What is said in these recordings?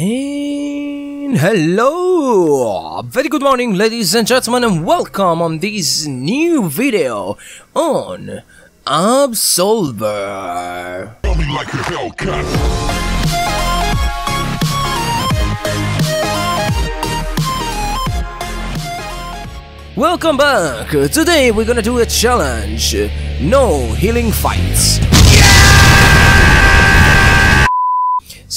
And hello! Very good morning, ladies and gentlemen, and welcome on this new video on Absolver. Like a Hellcat. Welcome back! Today we're gonna do a challenge. No healing fights.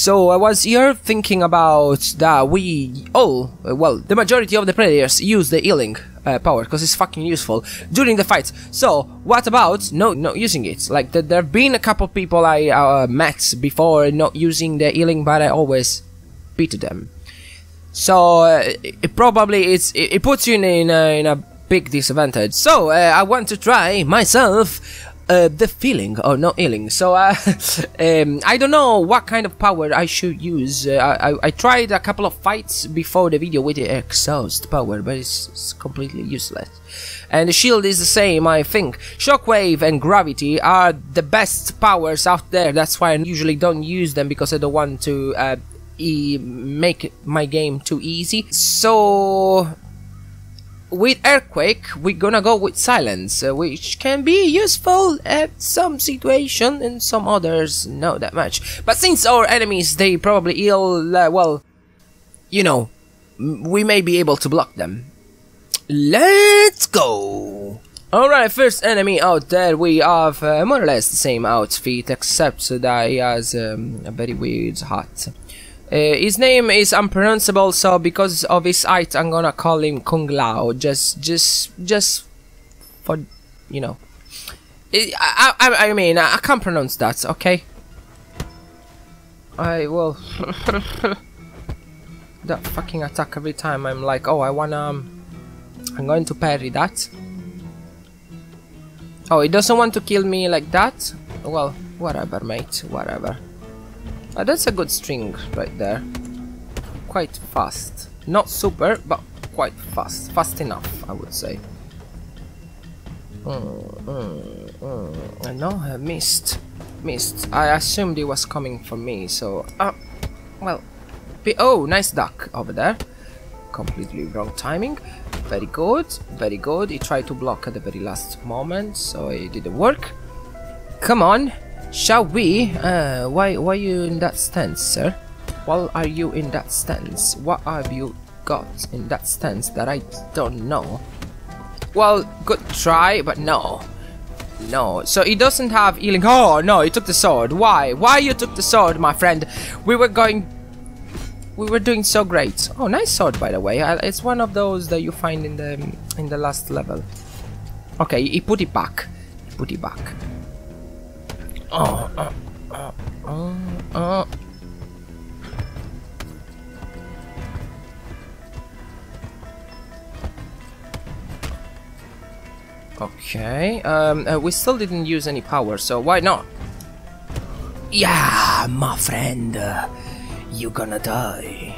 So I was here thinking about that we all, uh, well, the majority of the players use the healing uh, power because it's fucking useful during the fights. So what about no not using it? Like th there have been a couple people I uh, met before not using the healing, but I always beat them. So uh, it probably it's it, it puts you in, in, a, in a big disadvantage. So uh, I want to try myself uh, the feeling or not healing. So uh, um, I don't know what kind of power I should use. Uh, I, I tried a couple of fights before the video with the exhaust power, but it's, it's completely useless. And the shield is the same, I think. Shockwave and gravity are the best powers out there. That's why I usually don't use them because I don't want to uh, e make my game too easy. So with earthquake we're gonna go with silence uh, which can be useful at some situation and some others not that much. But since our enemies they probably ill, uh, well you know we may be able to block them. Let's go! Alright, first enemy out there, we have uh, more or less the same outfit, except that he has um, a very weird hat. Uh, his name is unpronounceable, so because of his height, I'm gonna call him Kung Lao. Just, just, just for, you know. I, I, I mean, I can't pronounce that, okay? I will. that fucking attack every time. I'm like, oh, I wanna. Um, I'm going to parry that. Oh, he doesn't want to kill me like that? Well, whatever, mate, whatever. Uh, that's a good string right there. Quite fast. Not super, but quite fast. Fast enough, I would say. Mm, mm, mm. No, I missed. Missed. I assumed he was coming for me, so... Uh, well... Oh, nice duck over there. Completely wrong timing. Very good, very good. He tried to block at the very last moment, so it didn't work. Come on, shall we? Uh, why, why are you in that stance, sir? Why are you in that stance? What have you got in that stance that I don't know? Well, good try, but no. No, so he doesn't have healing. Oh, no, he took the sword. Why? Why you took the sword, my friend? We were going we were doing so great. Oh, nice sword, by the way. It's one of those that you find in the in the last level. Okay, he put it back. He put it back. Oh, oh, oh, oh, oh. Okay, um, uh, we still didn't use any power, so why not? Yeah, my friend, uh, you gonna die.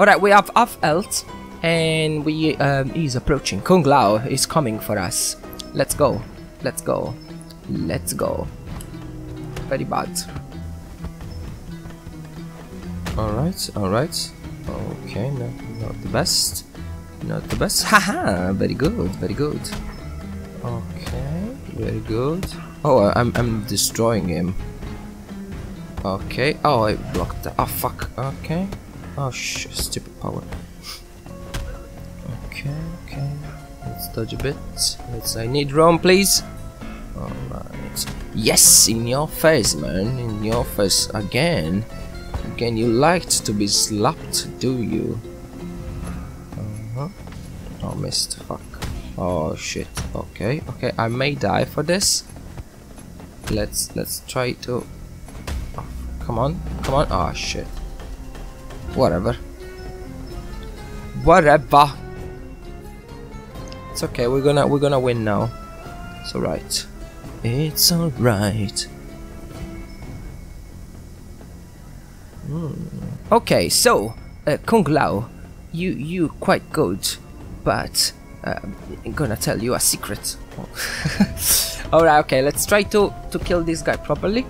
Alright, we have Af Elt, and we um, he's approaching. Kung Lao is coming for us. Let's go. Let's go. Let's go. Very bad. Alright, alright. Okay, no, not the best. Not the best. Haha, very good, very good. Okay, very good. Oh, I'm, I'm destroying him. Okay. Oh, I blocked that. Oh, fuck. Okay. Oh, shit. Stupid power. Okay, okay. Let's dodge a bit. Let's. I need room, please. Alright. Yes, in your face, man. In your face again. Again, you liked to be slapped, do you? Uh huh. Oh, missed. Fuck. Oh shit. Okay, okay. I may die for this. Let's let's try to Come on, come on. Oh shit. Whatever. Whatever. It's okay. We're gonna we're gonna win now. It's alright. It's alright. Hmm. Okay, so uh, Kung Lao, you you quite good, but uh, I'm gonna tell you a secret. Alright, okay. Let's try to to kill this guy properly.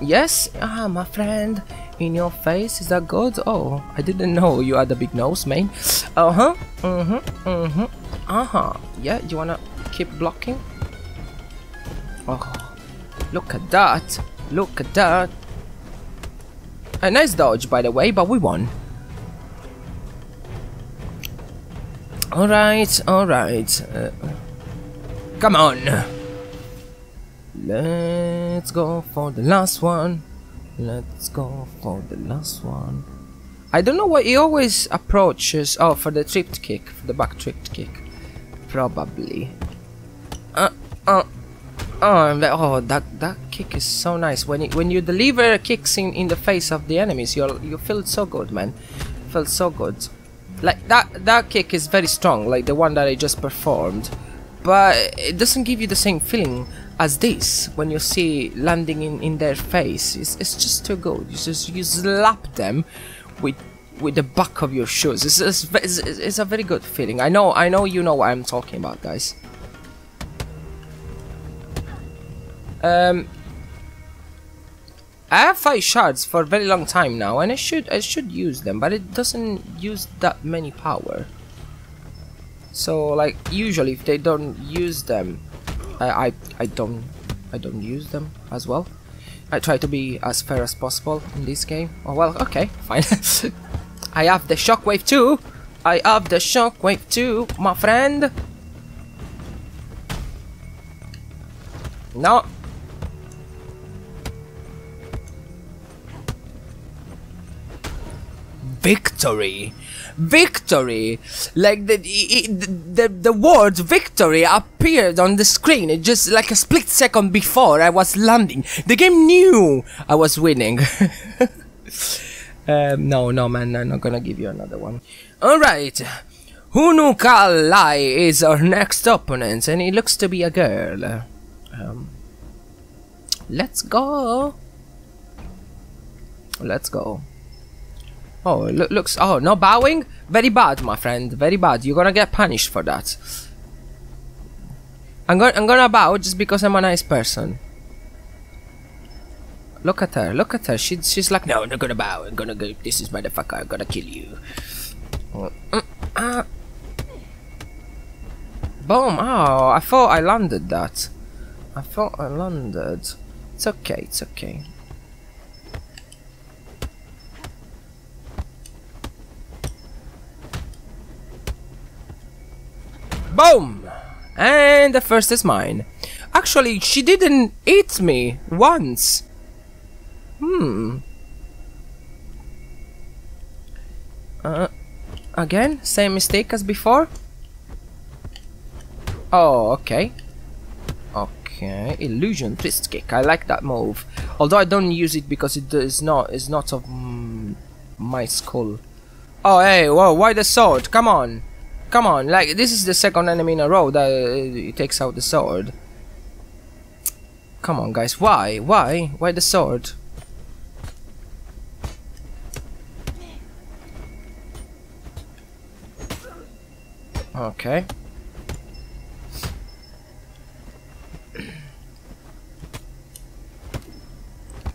Yes? Ah, my friend. In your face, is that good? Oh, I didn't know you had a big nose, man. Uh-huh. Mm-hmm. Mm-hmm. Uh-huh. Yeah, you wanna keep blocking? Oh, look at that. Look at that. A nice dodge, by the way, but we won. Alright, alright. Uh, come on. Let's go for the last one. Let's go for the last one. I don't know why he always approaches. Oh, for the tripped kick, for the back tripped kick, probably. Uh, uh, oh, that- oh, that that kick is so nice. When it, when you deliver kicks in, in the face of the enemies, you you feel so good, man. Felt so good. Like that that kick is very strong, like the one that I just performed, but it doesn't give you the same feeling as this when you see landing in, in their face. It's, it's just too good. You just you slap them with with the back of your shoes. It's, it's, it's, it's a very good feeling. I know I know you know what I'm talking about, guys. Um, I have five shards for a very long time now, and I should I should use them, but it doesn't use that many power. So like usually if they don't use them, I I, I don't I don't use them as well. I try to be as fair as possible in this game. Oh well, okay, fine. I have the shockwave too. I have the shockwave too, my friend. No. Victory! Victory! Like the, the the word victory appeared on the screen. It just like a split second before I was landing. The game knew I was winning. um, no, no, man, I'm not gonna give you another one. All right. Hunuka Lai is our next opponent, and he looks to be a girl. Um, let's go. Let's go. Oh, look, looks. Oh, no bowing? Very bad, my friend. Very bad. You're gonna get punished for that. I'm gonna, I'm gonna bow just because I'm a nice person. Look at her. Look at her. She, she's like, no, I'm not gonna bow. I'm gonna go. This is motherfucker. I'm gonna kill you. Oh, mm, ah. Boom. Oh, I thought I landed that. I thought I landed. It's okay. It's okay. Boom! And the first is mine. Actually, she didn't eat me once. Hmm. Uh, again, same mistake as before. Oh, okay. Okay, illusion twist kick. I like that move. Although I don't use it because it is not is not of mm, my skull. Oh, hey, whoa! Why the sword? Come on, come on! Like this is the second enemy in a row that uh, takes out the sword. Come on, guys. Why? Why? Why the sword? Okay.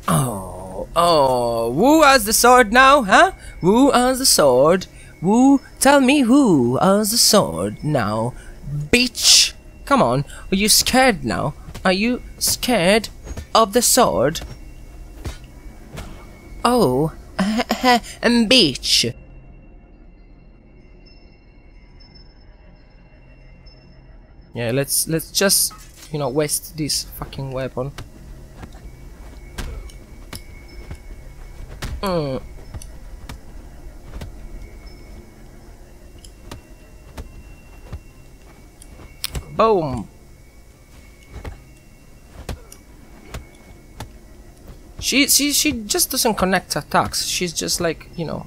Oh, oh, who has the sword now, huh? Who has the sword? Who? Tell me who has the sword now, bitch? Come on, are you scared now? Are you scared of the sword? Oh, and bitch. Yeah, let's let's just you know waste this fucking weapon. Mm. Boom. She she she just doesn't connect attacks. She's just like you know.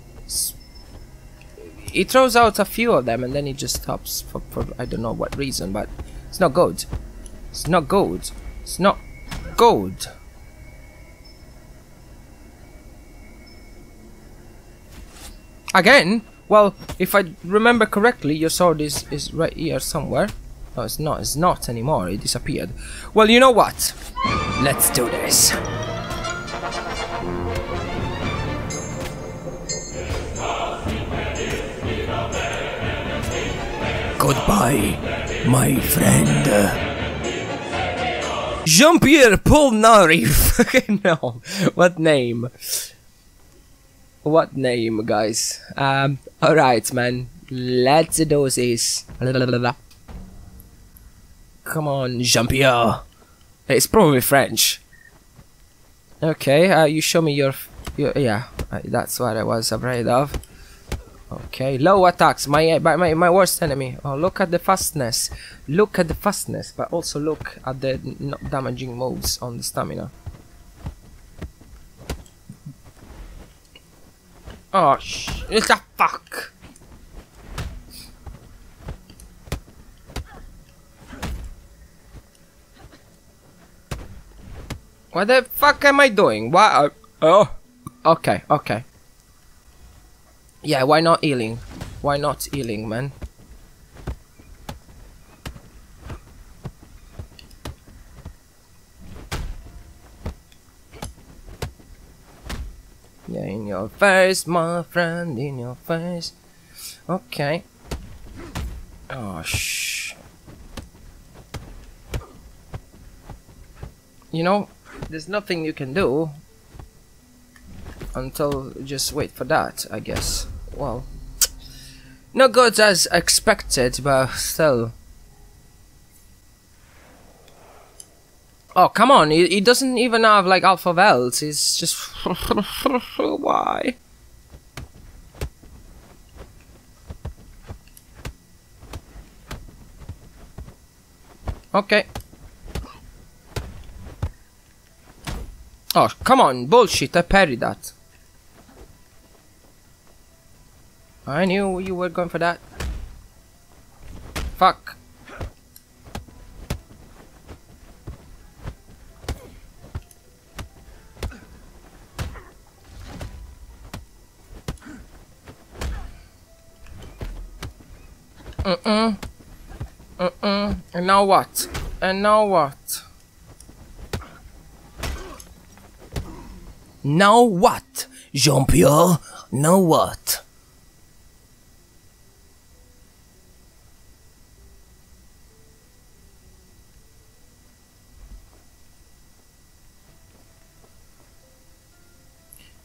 He throws out a few of them and then he just stops for, for I don't know what reason, but it's not good. It's not good. It's not good. Again? Well, if I remember correctly, your sword is, is right here somewhere. No, it's not. It's not anymore. It disappeared. Well, you know what? Let's do this. Goodbye, my friend. Jean-Pierre Paul Nari. Fucking no. What name? What name, guys? Um, alright, man. Let's do this. Come on, Jean-Pierre. It's probably French. Okay, uh, you show me your, your yeah, uh, that's what I was afraid of. Okay, low attacks, my, my my my worst enemy. Oh, look at the fastness. Look at the fastness, but also look at the damaging moves on the stamina. Oh, sh it's a fuck. What the fuck am I doing? What? Uh, oh. Okay, okay. Yeah, why not healing? Why not healing, man? Yeah, in your face, my friend, in your face. Okay. Oh, shh. You know, there's nothing you can do until just wait for that, I guess. Well, not good as expected, but still. Oh, come on, he, he doesn't even have like alpha vels, he's just... Why? Okay. Oh, come on, bullshit, I parried that. I knew you were going for that. Fuck. Mm-mm. Mm-mm. And now what? And now what? Now what? Jean-Pierre? Now what?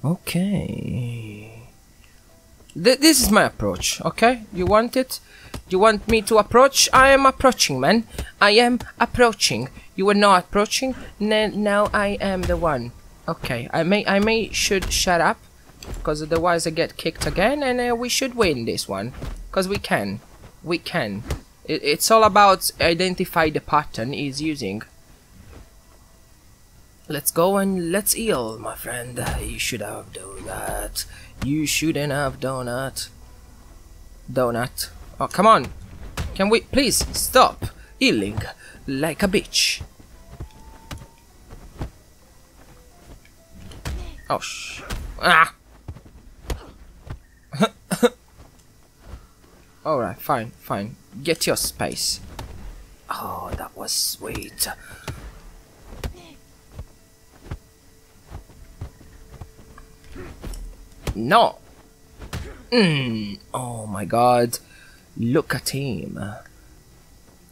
Okay. Th this is my approach, okay? You want it? You want me to approach? I am approaching, man. I am approaching. You were not approaching? N now I am the one. Okay, I may I may should shut up because otherwise I get kicked again and uh, we should win this one because we can. We can. It, it's all about identify the pattern he's using. Let's go and let's heal, my friend. You should have done that. You shouldn't have done that. Donut. Oh, come on. Can we please stop healing like a bitch? Oh, sh. Ah! Alright, fine, fine. Get your space. Oh, that was sweet. No! Mm. Oh my god. Look at him.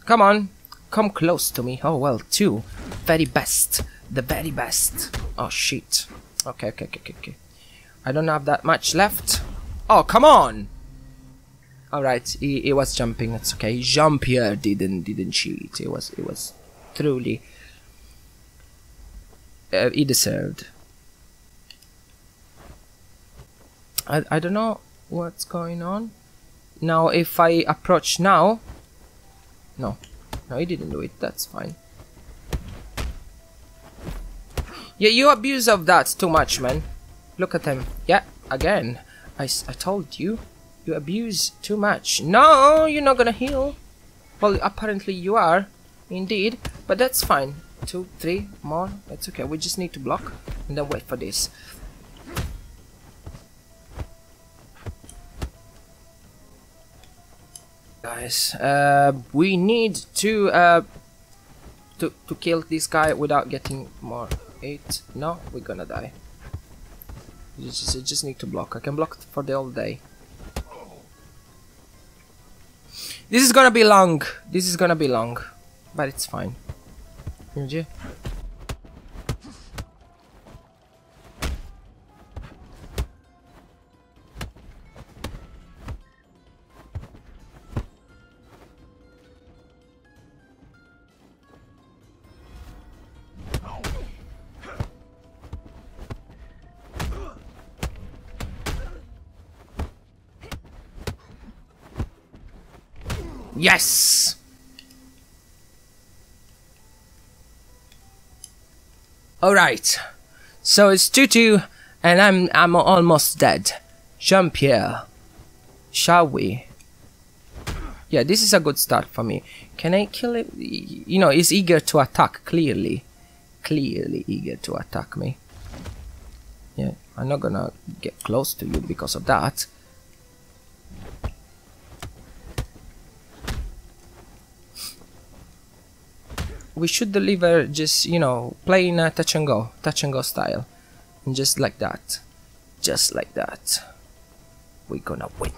Come on. Come close to me. Oh well, two. Very best. The very best. Oh shit. Okay, okay, okay, okay, okay. I don't have that much left. Oh, come on! Alright, he, he was jumping, it's okay. Jean-Pierre didn't didn't cheat. It was it was truly uh, he deserved. I, I don't know what's going on. Now if I approach now No. No he didn't do it, that's fine. Yeah, you abuse of that too much, man. Look at him. Yeah, again. I, I told you. You abuse too much. No, you're not gonna heal. Well, apparently you are. Indeed. But that's fine. Two, three more. That's okay. We just need to block. And then wait for this. Guys, uh, we need to, uh, to, to kill this guy without getting more eight. No, we're gonna die. You just, you just need to block. I can block for the whole day. This is gonna be long. This is gonna be long. But it's fine. GG. Yes! Alright. So it's 2-2 and I'm I'm almost dead. Jean-Pierre. Shall we? Yeah, this is a good start for me. Can I kill him? You know, he's eager to attack, clearly. Clearly eager to attack me. Yeah, I'm not gonna get close to you because of that. We should deliver just you know playing a uh, touch and go touch and go style. And just like that. Just like that. We're gonna win.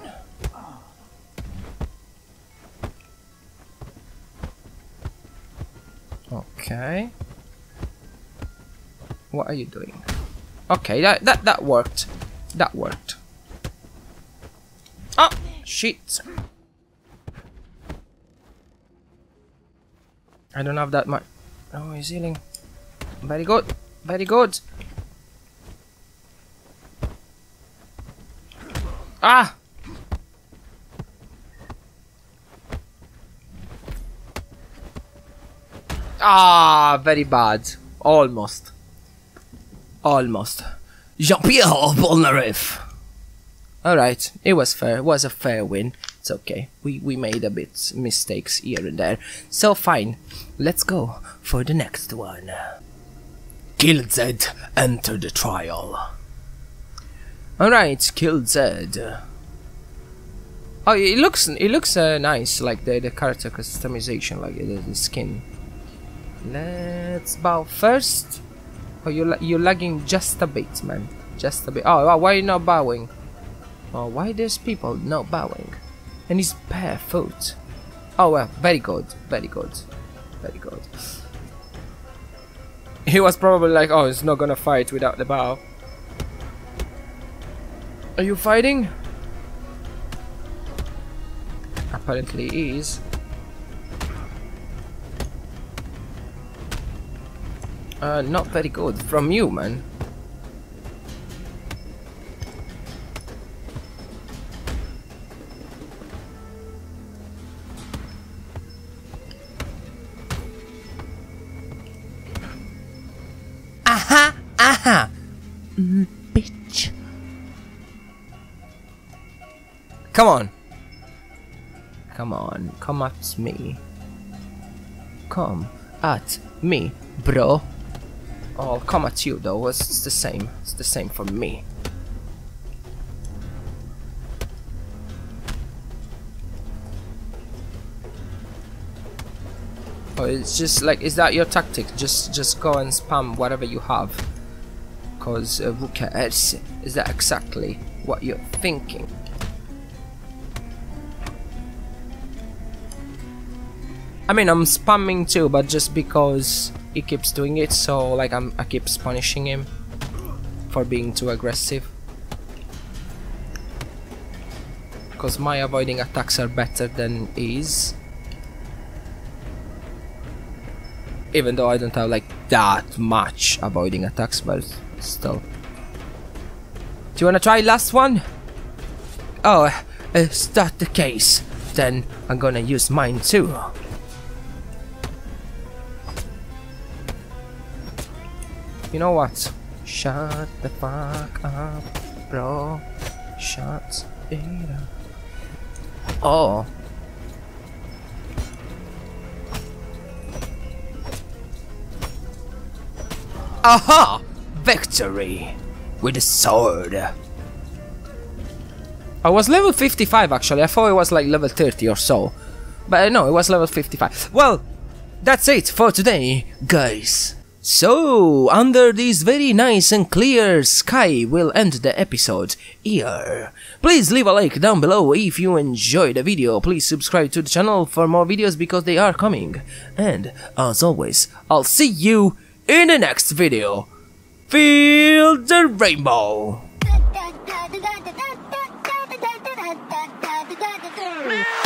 Okay. What are you doing? Okay that that that worked. That worked. Oh shit I don't have that much. Oh, he's healing. Very good. Very good. Ah! Ah, very bad. Almost. Almost. Jean-Pierre Polnareff. Alright, it was fair. It was a fair win. It's okay. We we made a bit mistakes here and there. So fine. Let's go for the next one. Kill Zed, enter the trial. Alright, Kill Zed. Oh, it looks it looks uh, nice, like the the character customization, like the, the skin. Let's bow first. Oh, you you're lagging just a bit, man. Just a bit. Oh, why are you not bowing? Oh, why there's people not bowing? And he's barefoot. Oh well, very good, very good, very good. He was probably like, oh, he's not gonna fight without the bow. Are you fighting? Apparently he is. Uh, not very good. From you, man. Aha! Mm, bitch. Come on. Come on, come at me. Come at me, bro. Oh, come at you though, it's the same. It's the same for me. It's just like, is that your tactic? Just just go and spam whatever you have because uh, who cares? Is that exactly what you're thinking? I mean, I'm spamming too, but just because he keeps doing it, so like I'm, I keep punishing him for being too aggressive. Because my avoiding attacks are better than his. Even though I don't have like that much avoiding attacks, but still. Do you wanna try last one? Oh, uh, is that the case? Then I'm gonna use mine too. You know what? Shut the fuck up, bro. Shut it up. Oh. Aha! victory with a sword. I was level 55 actually, I thought it was like level 30 or so. But uh, no, it was level 55. Well, that's it for today, guys. So, under this very nice and clear sky, we'll end the episode here. Please leave a like down below if you enjoyed the video. Please subscribe to the channel for more videos because they are coming. And, as always, I'll see you in the next video. Feel the rainbow!